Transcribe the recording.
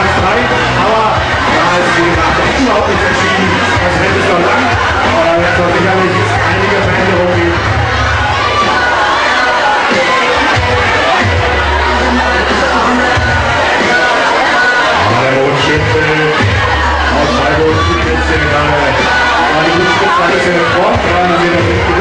Platz 3, aber da ist wie gesagt überhaupt nicht entschieden. Das Rennen ist noch lang, aber da wird es doch sicherlich einige Veränderungen geben. Aus Freiburg, die jetzt hier gerade, die Spitze, alles in Form, gerade sehen wir